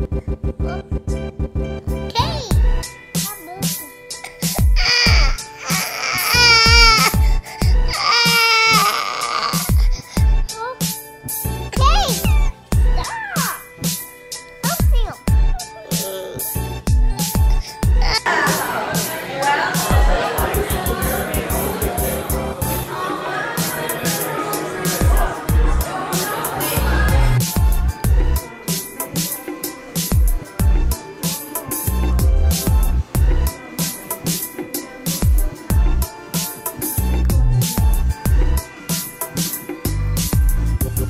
Oops.